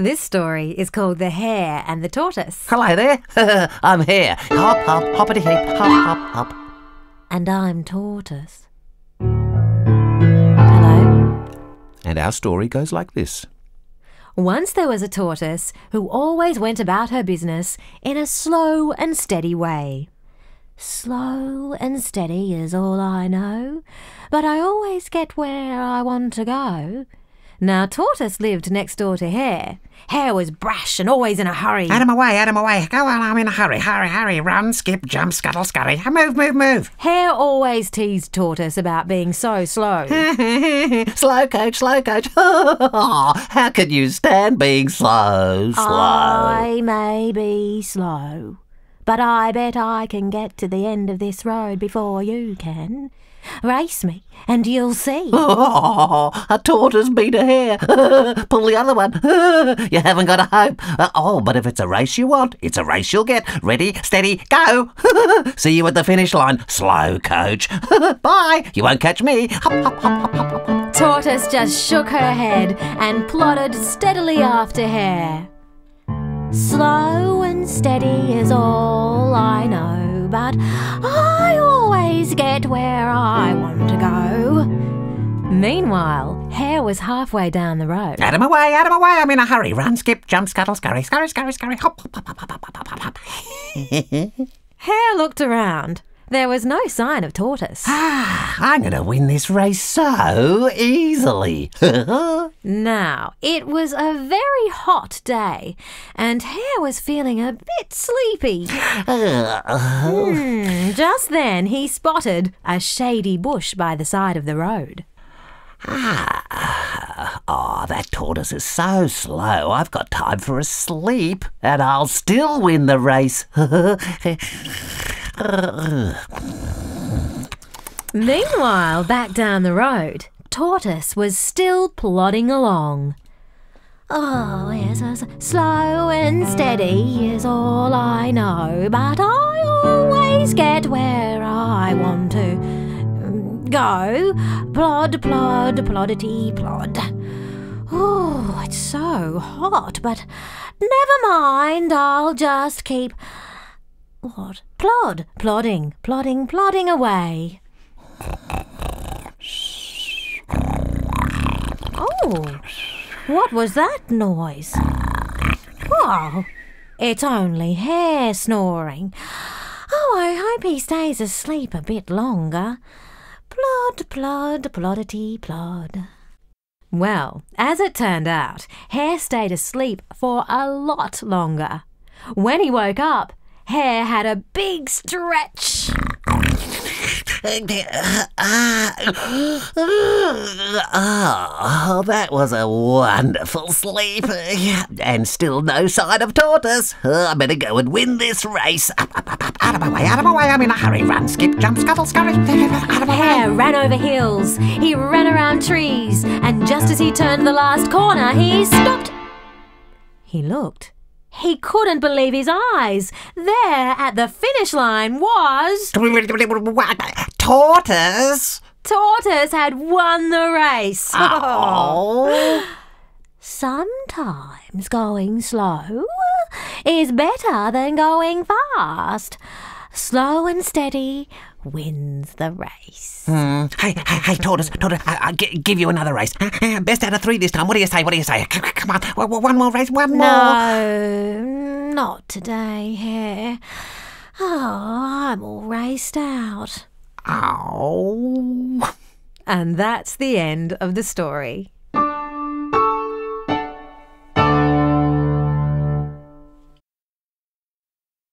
This story is called The Hare and the Tortoise. Hello there. I'm here. Hop, hop, hoppity heap, hop, hop, hop. And I'm Tortoise. Hello? And our story goes like this. Once there was a tortoise who always went about her business in a slow and steady way. Slow and steady is all I know, but I always get where I want to go. Now, Tortoise lived next door to Hare. Hare was brash and always in a hurry. Out of my way, out of my way. Go on, I'm in a hurry. Hurry, hurry. Run, skip, jump, scuttle, scurry. Move, move, move. Hare always teased Tortoise about being so slow. slow coach, slow coach. How could you stand being so slow? I may be slow, but I bet I can get to the end of this road before you can. Race me, and you'll see. Oh, a tortoise beat a hare. Pull the other one. you haven't got a hope. Uh, oh, but if it's a race you want, it's a race you'll get. Ready, steady, go. See you at the finish line. Slow, coach. Bye. You won't catch me. Hop, hop, hop, hop, hop, Tortoise just shook her head and plodded steadily after Hare. Slow and steady is all I know, but I always get where I want to go. Meanwhile, Hare was halfway down the road. Out of my way, out of my way. I'm in a hurry. Run, skip, jump, scuttle, scurry, scurry, scurry, scurry. Hop, hop, hop, hop, hop, hop, hop, hop. Hare looked around. There was no sign of Tortoise. Ah, I'm going to win this race so easily. now, it was a very hot day, and Hare was feeling a bit sleepy. Hmm, just then, he spotted a shady bush by the side of the road. Ah, oh, that tortoise is so slow. I've got time for a sleep, and I'll still win the race. Meanwhile, back down the road, Tortoise was still plodding along. Oh, yes, yes, slow and steady is all I know, but I always get where I want to go. Plod, plod, ploddity, plod. Oh, it's so hot, but never mind, I'll just keep what? Plod, plodding, plodding, plodding away. Oh, what was that noise? Oh, it's only Hare snoring. Oh, I hope he stays asleep a bit longer. Plod, plod, ploddity, plod. Well, as it turned out, Hare stayed asleep for a lot longer. When he woke up, Hare had a big stretch. Oh, that was a wonderful sleep. And still no sign of tortoise. I better go and win this race. Up, up, up, up, out of my way, out of my way. I'm in a hurry. Run, skip, jump, scuttle, scurry. Out of my Hare ran over hills. He ran around trees. And just as he turned the last corner, he stopped. He looked he couldn't believe his eyes. There at the finish line was. Tortoise! Tortoise had won the race. Oh. Sometimes going slow is better than going fast. Slow and steady wins the race. Mm. Hey, hey, hey, Tortoise, Tortoise, I, will g- give you another race. Best out of three this time. What do you say? What do you say? Come on, one more race, one more. No, not today, Hare. Oh, I'm all raced out. Oh. And that's the end of the story.